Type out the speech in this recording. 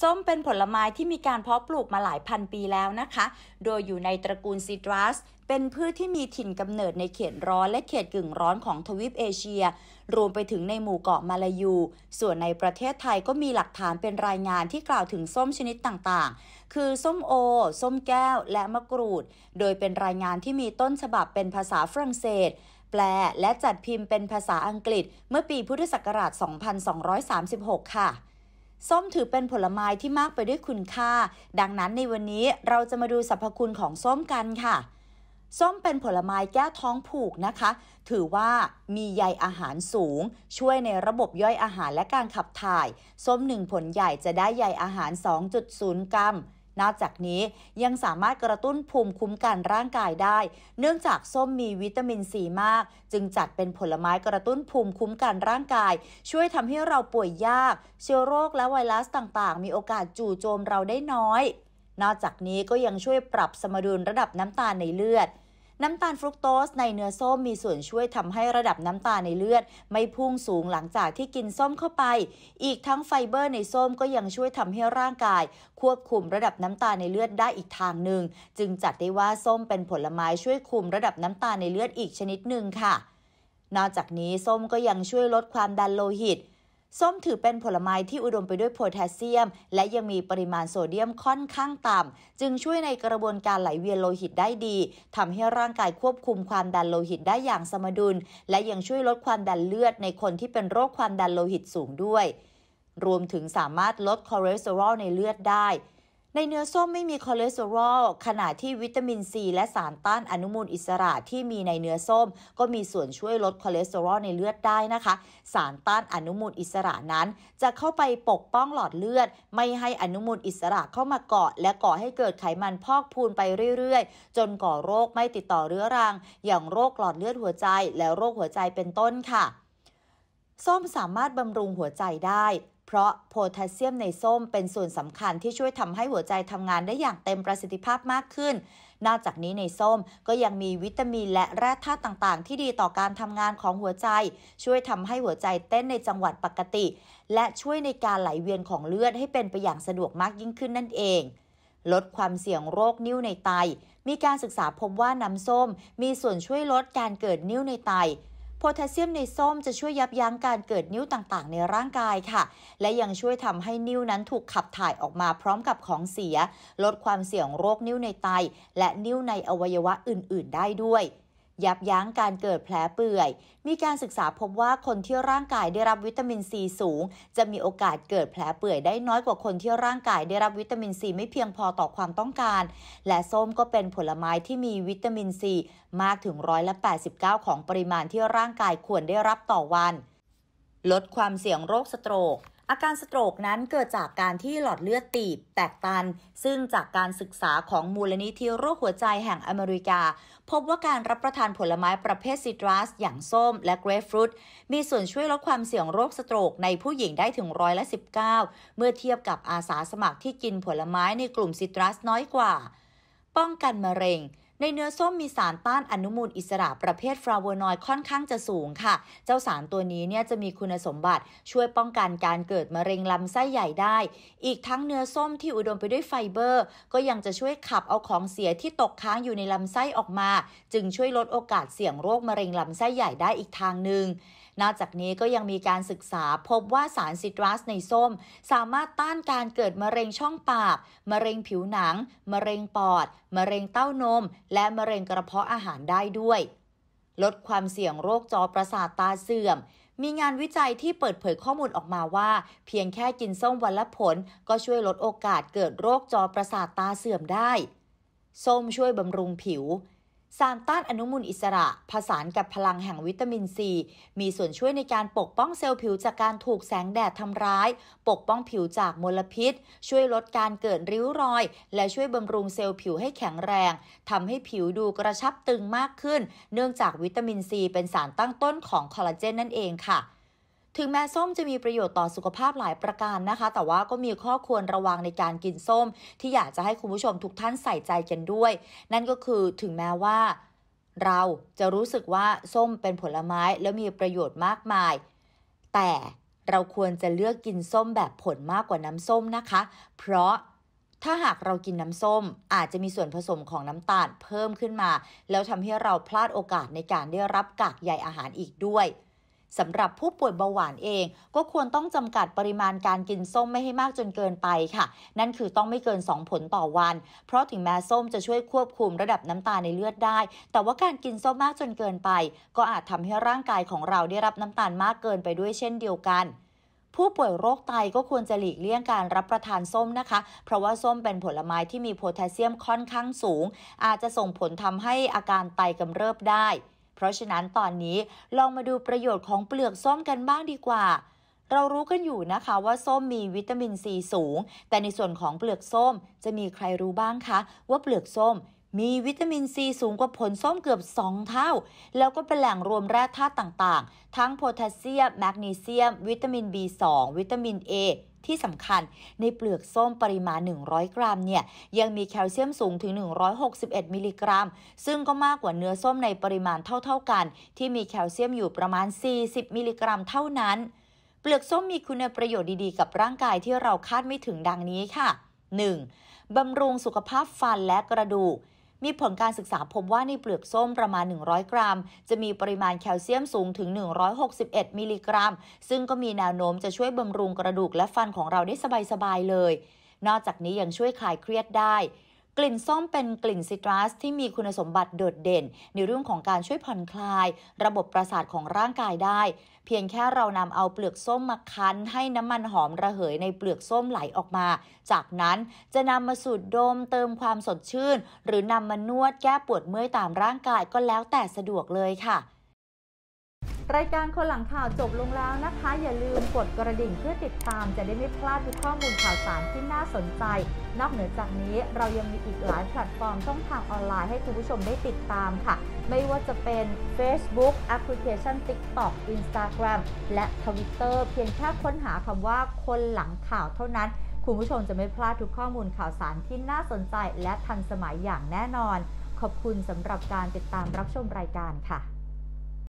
ส้มเป็นผลไม้ที่มีการเพาะปลูกมาหลายพันปีแล้วนะคะ โดยอยู่ในตระกูลซิตรัส เป็นพืชที่มีถิ่นกำเนิดในเขตร้อนและเขตกึ่งร้อนของทวีปเอเชีย รวมไปถึงในหมู่เกาะมาลายู ส่วนในประเทศไทยก็มีหลักฐานเป็นรายงานที่กล่าวถึงส้มชนิดต่างๆ คือส้มโอ ส้มแก้ว และมะกรูด โดยเป็นรายงานที่มีต้นฉบับเป็นภาษาฝรั่งเศสแปลและจัดพิมพ์เป็นภาษาอังกฤษ เมื่อปีพุทธศักราช 2236 ค่ะ ส้มถือเป็นผลไม้ที่มากไปด้วยคุณค่า ดังนั้นในวันนี้เราจะมาดูสรรพคุณของส้มกันค่ะ ส้มเป็นผลไม้แก้ท้องผูกนะคะ ถือว่ามีใยอาหารสูง ช่วยในระบบย่อยอาหารและการขับถ่าย ส้มหนึ่งผลใหญ่จะได้ใยอาหาร 2.0 กรัม นอกจากนี้ยังสามารถกระตุ้นภูมิคุ้มกันร่างกายได้ เนื่องจากส้มมีวิตามินซีมาก จึงจัดเป็นผลไม้กระตุ้นภูมิคุ้มกันร่างกาย ช่วยทำให้เราป่วยยาก เชื้อโรคและไวรัสต่างๆ มีโอกาสจู่โจมเราได้น้อย นอกจากนี้ก็ยังช่วยปรับสมดุลระดับน้ำตาลในเลือด น้ำตาลฟรุกโตสในเนื้อส้มมีส่วนช่วยทำให้ระดับน้ำตาลในเลือด ไม่พุ่งสูงหลังจากที่กินส้มเข้าไป อีกทั้งไฟเบอร์ในส้มก็ยังช่วยทำให้ร่างกาย ควบคุมระดับน้ำตาลในเลือดได้อีกทางหนึ่ง จึงจัดได้ว่าส้มเป็นผลไม้ช่วยคุมระดับน้ำตาลในเลือดอีกชนิดหนึ่งค่ะ นอกจากนี้ส้มก็ยังช่วยลดความดันโลหิต ส้มถือเป็นผลไม้ที่อุดมไปด้วยโพแทสเซียม และยังมีปริมาณโซเดียมค่อนข้างต่ำ จึงช่วยในกระบวนการไหลเวียนโลหิตได้ดีทำให้ร่างกายควบคุมความดันโลหิตได้อย่างสมดุล และยังช่วยลดความดันเลือดในคนที่เป็นโรคความดันโลหิตสูงด้วย รวมถึงสามารถลดคอเลสเตอรอลในเลือดได้ ในเนื้อส้มไม่มีคอเลสเตอรอลขณะที่วิตามินซีและสารต้านอนุมูลอิสระที่มีในเนื้อส้ม ก็มีส่วนช่วยลดคอเลสเตอรอลในเลือดได้นะคะ สารต้านอนุมูลอิสระนั้น จะเข้าไปปกป้องหลอดเลือด ไม่ให้อนุมูลอิสระเข้ามาเกาะ และก่อให้เกิดไขมันพอกพูนไปเรื่อยๆ จนก่อโรคไม่ติดต่อเรื้อรัง อย่างโรคหลอดเลือดหัวใจ และโรคหัวใจเป็นต้นค่ะ ส้มสามารถบำรุงหัวใจได้ เพราะโพแทสเซียมในส้มเป็นส่วนสำคัญที่ช่วยทำให้หัวใจทำงานได้อย่างเต็มประสิทธิภาพมากขึ้น นอกจากนี้ในส้มก็ยังมีวิตามินและแร่ธาตุต่างๆ ที่ดีต่อการทำงานของหัวใจ ช่วยทำให้หัวใจเต้นในจังหวัดปกติ และช่วยในการไหลเวียนของเลือดให้เป็นไปอย่างสะดวกมากยิ่งขึ้นนั่นเองลดความเสี่ยงโรคนิ่วในไต มีการศึกษาพบว่าน้ำส้มมีส่วนช่วยลดการเกิดนิ่วในไต โพแทสเซียมในส้มจะช่วยยับยั้งการเกิดนิ้วต่างๆ ในร่างกายค่ะ และยังช่วยทำให้นิ้วนั้นถูกขับถ่ายออกมาพร้อมกับของเสีย ลดความเสี่ยงโรคนิ้วในไต และนิ้วในอวัยวะอื่น ๆ ได้ด้วย ยับยั้งการเกิดแผลเปื่อย มีการศึกษาพบว่าคนที่ร่างกายได้รับวิตามินซีสูง จะมีโอกาสเกิดแผลเปื่อยได้น้อยกว่าคนที่ร่างกายได้รับวิตามินซีไม่เพียงพอต่อความต้องการ และส้มก็เป็นผลไม้ที่มีวิตามินซีมากถึงร้อยละ89 ของปริมาณที่ร่างกายควรได้รับต่อวัน ลดความเสี่ยงโรคสโตรก อาการสโตรกนั้นเกิดจากการที่หลอดเลือดตีบแตกตัน ซึ่งจากการศึกษาของมูลนิธิโรคหัวใจแห่งอเมริกา พบว่าการรับประทานผลไม้ประเภทซิตรัส อย่างส้มและเกรฟฟรุตมีส่วนช่วยลดความเสี่ยงโรคสโตรกในผู้หญิงได้ถึงร้อยละ 19 เมื่อเทียบกับอาสาสมัครที่กินผลไม้ในกลุ่มซิตรัสน้อยกว่า ป้องกันมะเร็ง ในเนื้อส้มมีสารต้านอนุมูลอิสระประเภทฟลาโวนอยด์ค่อนข้างจะสูงค่ะ เจ้าสารตัวนี้เนี่ยจะมีคุณสมบัติช่วยป้องกันการเกิดมะเร็งลำไส้ใหญ่ได้ อีกทั้งเนื้อส้มที่อุดมไปด้วยไฟเบอร์ ก็ยังจะช่วยขับเอาของเสียที่ตกค้างอยู่ในลำไส้ออกมา จึงช่วยลดโอกาสเสี่ยงโรคมะเร็งลำไส้ใหญ่ได้อีกทางหนึ่ง นอกจากนี้ก็ยังมีการศึกษาพบว่าสารซิตรัสในส้ม สามารถต้านการเกิดมะเร็งช่องปาก มะเร็งผิวหนัง มะเร็งปอด มะเร็งเต้านม และมะเร็งกระเพาะอาหารได้ด้วย ลดความเสี่ยงโรคจอประสาทตาเสื่อมมีงานวิจัยที่เปิดเผยข้อมูลออกมาว่า เพียงแค่กินส้มวันละผล ก็ช่วยลดโอกาสเกิดโรคจอประสาทตาเสื่อมได้ ส้มช่วยบำรุงผิว สารต้านอนุมูลอิสระ ผสานกับพลังแห่งวิตามินซี มีส่วนช่วยในการปกป้องเซลล์ผิวจากการถูกแสงแดดทำร้าย ปกป้องผิวจากมลพิษ ช่วยลดการเกิดริ้วรอย และช่วยบำรุงเซลล์ผิวให้แข็งแรงทำให้ผิวดูกระชับตึงมากขึ้น เนื่องจากวิตามินซีเป็นสารตั้งต้นของคอลลาเจนนั่นเองค่ะ ถึงแม้ส้มจะมีประโยชน์ต่อสุขภาพหลายประการนะคะ แต่ว่าก็มีข้อควรระวังในการกินส้ม ที่อยากจะให้คุณผู้ชมทุกท่านใส่ใจกันด้วย นั่นก็คือถึงแม้ว่า เราจะรู้สึกว่าส้มเป็นผลไม้แล้วมีประโยชน์มากมาย แต่เราควรจะเลือกกินส้มแบบผลมากกว่าน้ำส้มนะคะ เพราะถ้าหากเรากินน้ำส้มอาจจะมีส่วนผสมของน้ำตาลเพิ่มขึ้นมา แล้วทำให้เราพลาดโอกาสในการได้รับกากใยอาหารอีกด้วย สำหรับผู้ป่วยเบาหวานเอง ก็ควรต้องจำกัดปริมาณการกินส้มไม่ให้มากจนเกินไปค่ะ นั่นคือต้องไม่เกิน 2 ผลต่อวัน เพราะถึงแม้ส้มจะช่วยควบคุมระดับน้ำตาลในเลือดได้ แต่ว่าการกินส้มมากจนเกินไป ก็อาจทำให้ร่างกายของเราได้รับน้ำตาลมากเกินไปด้วยเช่นเดียวกันผู้ป่วยโรคไตก็ควรจะหลีกเลี่ยงการรับประทานส้มนะคะ เพราะว่าส้มเป็นผลไม้ที่มีโพแทสเซียมค่อนข้างสูง อาจจะส่งผลทำให้อาการไตกำเริบได้ เพราะฉะนั้นตอนนี้ลองมาดูประโยชน์ของเปลือกส้มกันบ้างดีกว่า เรารู้กันอยู่นะคะว่าส้มมีวิตามินซีสูง แต่ในส่วนของเปลือกส้มจะมีใครรู้บ้างคะ ว่าเปลือกส้ม มีวิตามินซีสูงกว่าผลส้มเกือบ 2 เท่า แล้วก็เป็นแหล่งรวมแร่ธาตุต่างๆ ทั้งโพแทสเซียม แมกนีเซียม วิตามิน B2 วิตามิน A ที่สำคัญในเปลือกส้มปริมาณ 100 กรัมเนี่ยยังมีแคลเซียมสูงถึง 161 มิลลิกรัม ซึ่งก็มากกว่าเนื้อส้มในปริมาณเท่าๆกัน ที่มีแคลเซียมอยู่ประมาณ 40 มิลลิกรัมเท่านั้น เปลือกส้มมีคุณประโยชน์ดีๆ กับร่างกายที่เราคาดไม่ถึงดังนี้ค่ะ 1. บำรุงสุขภาพฟันและกระดูก มีผลการศึกษาพบว่าในเปลือกส้มประมาณ 100 กรัม จะมีปริมาณแคลเซียมสูงถึง 161 มิลลิกรัม ซึ่งก็มีแนวโน้มจะช่วยบำรุงกระดูกและฟันของเราได้สบายๆเลย นอกจากนี้ยังช่วยคลายเครียดได้ กลิ่นส้มเป็นกลิ่นซิตรัสที่มีคุณสมบัติโดดเด่น ในเรื่องของการช่วยผ่อนคลาย ระบบประสาทของร่างกายได้ เพียงแค่เรานำเอาเปลือกส้มมาคั้น ให้น้ำมันหอมระเหยในเปลือกส้มไหลออกมา จากนั้นจะนำมาสูดดมเติมความสดชื่น หรือนำมานวดแก้ปวดเมื่อยตามร่างกายก็แล้วแต่สะดวกเลยค่ะ รายการคนหลังข่าวจบลงแล้วนะคะ อย่าลืมกดกระดิ่งเพื่อติดตาม จะได้ไม่พลาดทุกข้อมูลข่าวสารที่น่าสนใจ นอกเหนือจากนี้เรายังมีอีกหลายแพลตฟอร์มช่องทางออนไลน์ให้คุณผู้ชมได้ติดตามค่ะ ไม่ว่าจะเป็น Facebook แอปพลิเคชัน TikTok Instagram และ Twitter เพียงแค่ค้นหาคำว่าคนหลังข่าวเท่านั้น คุณผู้ชมจะไม่พลาดทุกข้อมูลข่าวสารที่น่าสนใจ และทันสมัยอย่างแน่นอน ขอบคุณสำหรับการติดตามรับชมรายการค่ะ